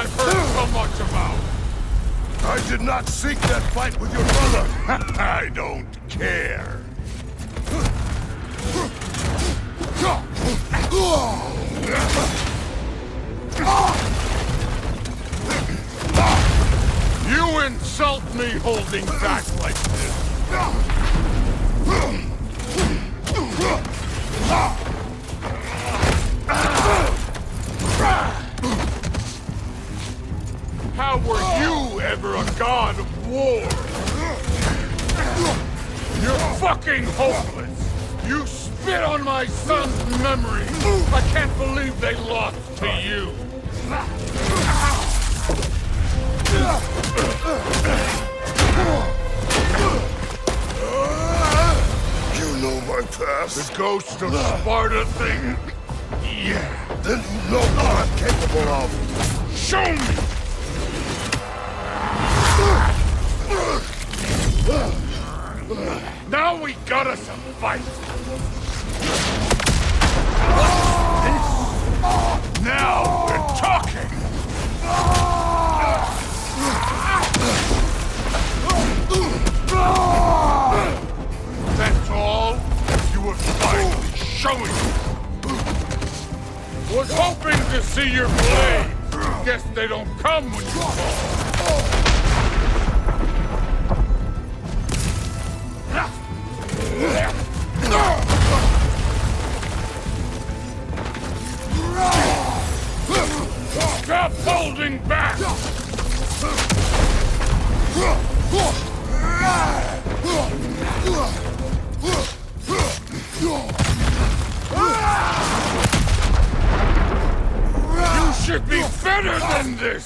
I've heard so much about. I did not seek that fight with your brother. I don't care. You insult me holding back like this. Hopeless! You spit on my son's memory! I can't believe they lost to you! You know my past. The ghost of Sparta thing? Yeah. Then you know what I'm capable of. Show me! Now we got us a fight! Now we're talking. That's all? You were finally showing me! Was hoping to see your blade! Guess they don't come when you call. Stop holding back! You should be better than this!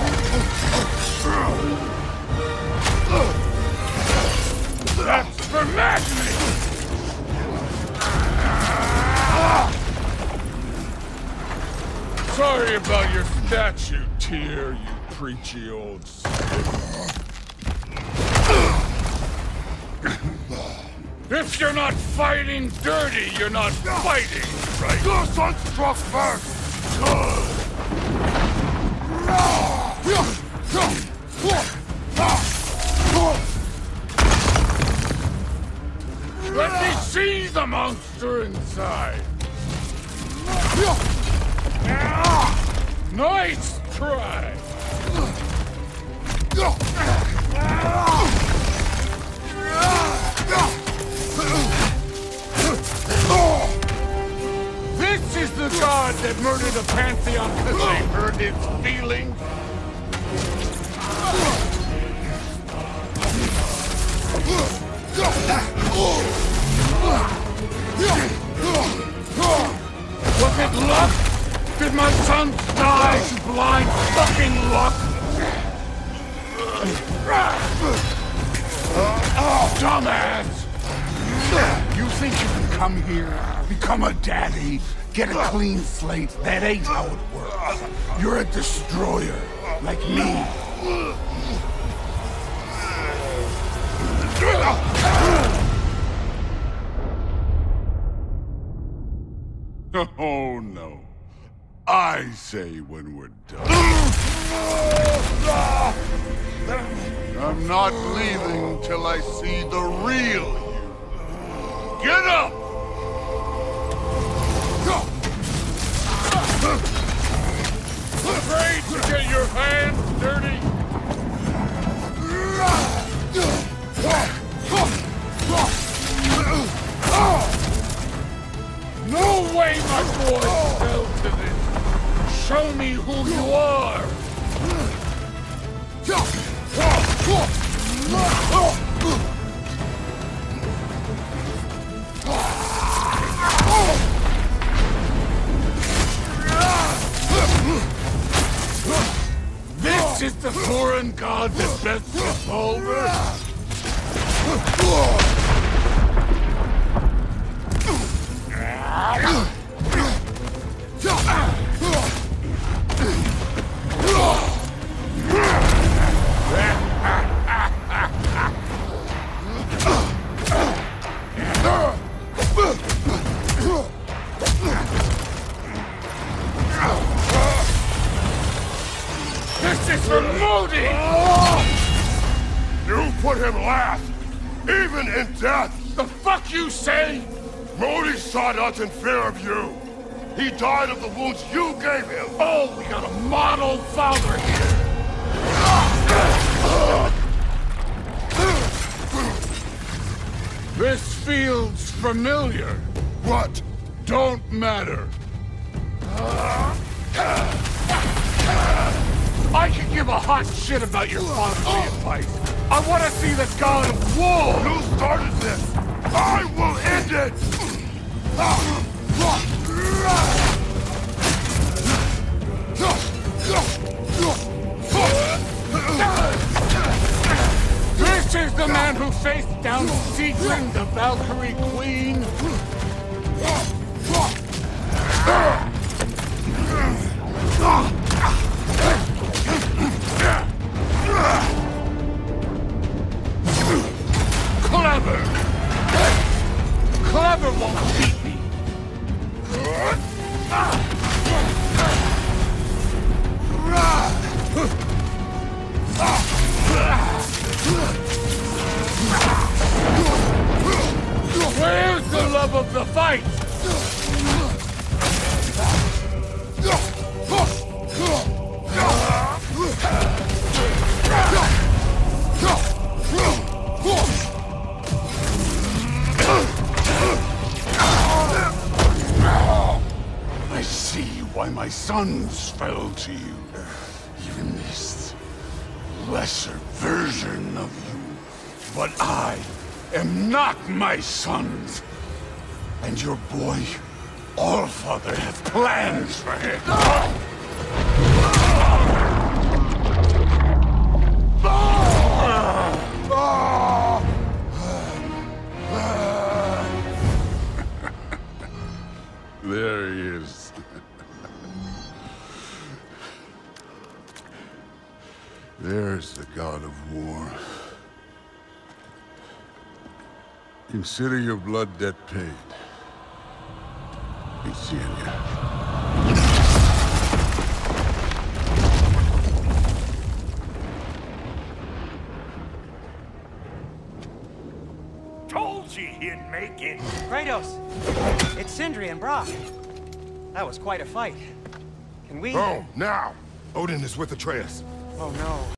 That's for! Sorry about your statue, Tyr, you preachy old If you're not fighting dirty, you're not fighting, right? Your son struck first. Let me see the monster inside! Nice try! This is the god that murdered a pantheon because they hurt his feelings? Was it luck? Did my son die blind fucking luck? Oh, dumbass! You think you can come here, become a daddy, get a clean slate? That ain't how it works. You're a destroyer, like me. Oh no. I say when we're done. I'm not leaving till I see the real you. Get up! Afraid to get your hands dirty? 冲 death. The fuck you say? Modi sought us in fear of you. He died of the wounds you gave him. Oh, we got a model father here. This feels familiar. What? Don't matter. I can give a hot shit about your fatherly advice. I want to see the god of war. You started this. I will end it. This is the man who faced down Sigrun, the Valkyrie Queen. Sons fell to you. Even this lesser version of you. But I am not my sons. And your boy, Allfather, has plans for him. There's the god of war. Consider your blood debt paid. Be seeing ya. Told you he'd make it. Kratos! It's Sindri and Brok. That was quite a fight. Can we... Oh, now. Odin is with Atreus. Oh no.